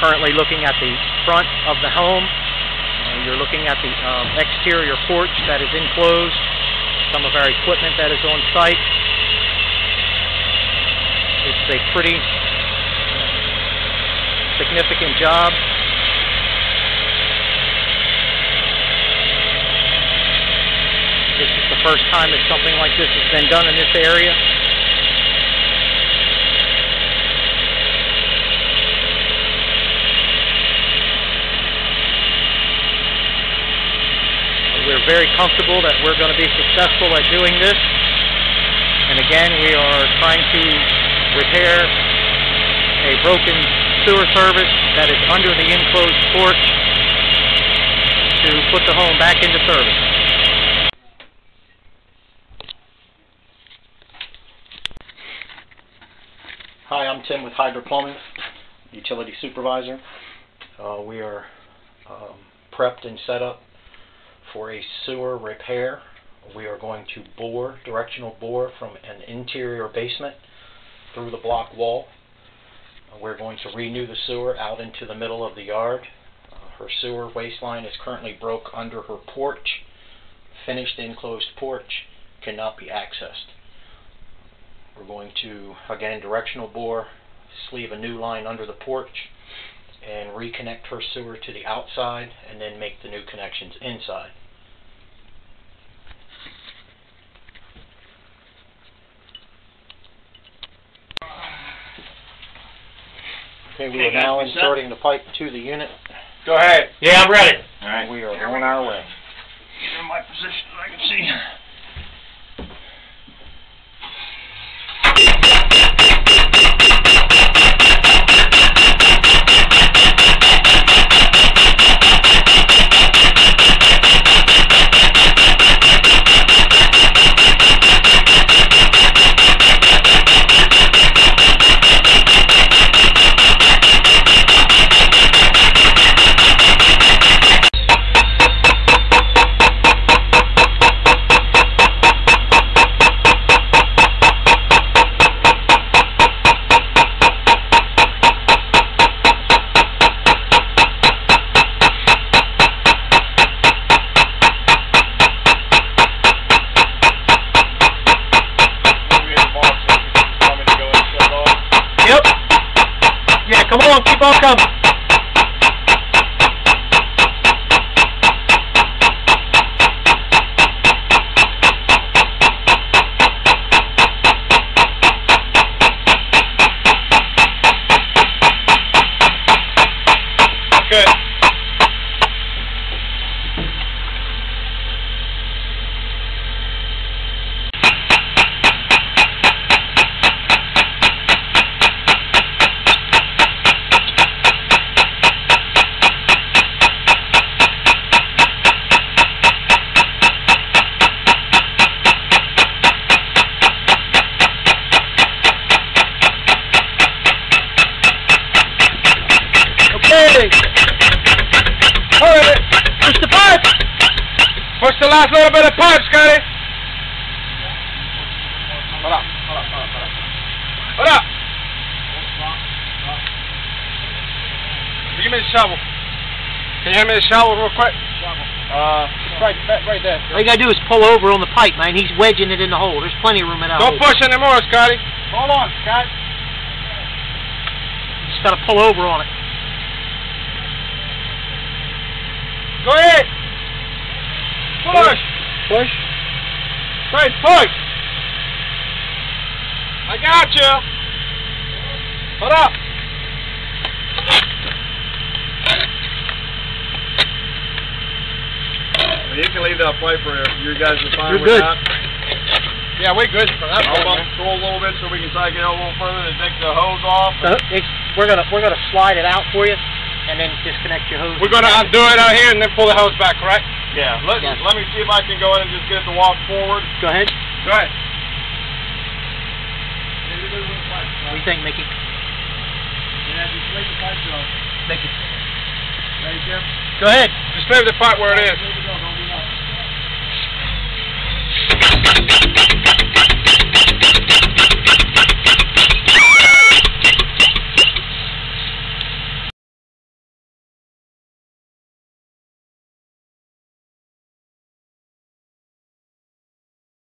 currently looking at the front of the home. Uh, you're looking at the um, exterior porch that is enclosed, some of our equipment that is on site. It's a pretty significant job. This is the first time that something like this has been done in this area. Very comfortable that we're going to be successful at doing this. And again, we are trying to repair a broken sewer service that is under the enclosed porch to put the home back into service. Hi, I'm Tim with Heidler Plumbing, utility supervisor. Uh, we are um, prepped and set up for a sewer repair. We are going to bore, directional bore from an interior basement through the block wall. We're going to renew the sewer out into the middle of the yard. Uh, Her sewer waste line is currently broke under her porch. Finished enclosed porch cannot be accessed. We're going to, again, directional bore, sleeve a new line under the porch, and reconnect her sewer to the outside, and then make the new connections inside. Okay, we are now guys, you set? inserting the pipe to the unit. Go ahead. Yeah, I'm ready. All right. We are on our way. Get in my position so I can see. Come on, keep on coming. Good. Okay. All right, push the pipe. Push the last little bit of pipe, Scotty. Hold up, hold up, hold up, hold up. Give me the shovel. Can you hand me the shovel real quick? Uh, right, right there. All you gotta do is pull over on the pipe, man. He's wedging it in the hole. There's plenty of room in that Don't hole. push anymore, Scotty. Hold on, Scott. Just gotta pull over on it. Go ahead. Push. Push. Right, push. I got you. Hold up. You can leave that pipe where you guys are fine You're with good. that. Yeah, we're good for that I'll one. bump the a little bit so we can try to get a little further to take the hose off. Uh, so we're gonna we're gonna slide it out for you, and then disconnect your hose. We're gonna undo it out here and then pull the hose back, correct? Yeah, let, Yes. let me see if I can go in and just get it to walk forward. Go ahead. Go ahead. What do you think, Mickey? Make Mickey. Go ahead. Just leave the pipe where it is.